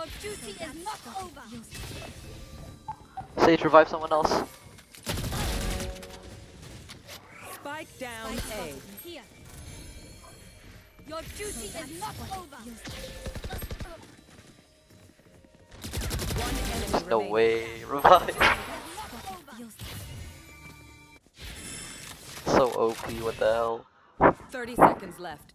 Your duty is not over. Sage, revive someone else. Spike down A. Here. Your duty is not over. There's no remaining. way. Revive. So OP, what the hell? 30 seconds left.